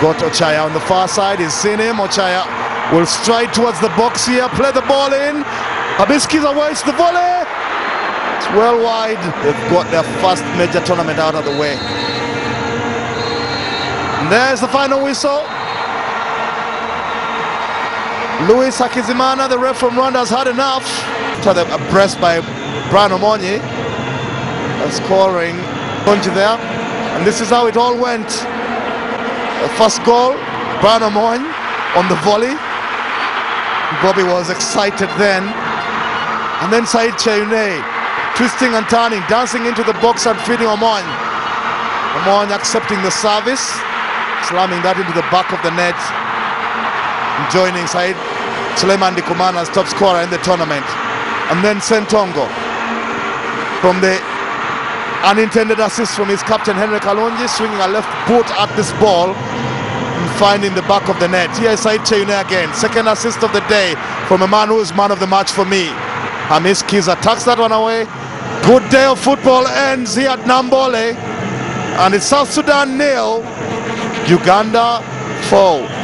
Got Ochaya on the far side. He's seen him. Ochaya will stride towards the box here. Play the ball in. Habiski's away. It's the volley. It's well wide. They've got their first major tournament out of the way. And there's the final whistle. Luis Hakizimana, the ref from Rwanda, has had enough. To the pressed by Brian Umony. Scoring Konji there. And this is how it all went. The first goal, Brian Umony on the volley. Bobby was excited then. And then Said Kyeyune twisting and turning, dancing into the box and feeding Umony. Umony accepting the service, slamming that into the back of the net. And joining Said Suleiman Ndikumana top scorer in the tournament. And then Ssentongo from the unintended assist from his captain Henry Kalungi, swinging a left boot at this ball and finding the back of the net. Here is Said Kyeyune again, second assist of the day from a man who is man of the match for me. Hamis Kiiza tucks that one away. Good day of football ends here at Namboole. And it's South Sudan nil, Uganda 4.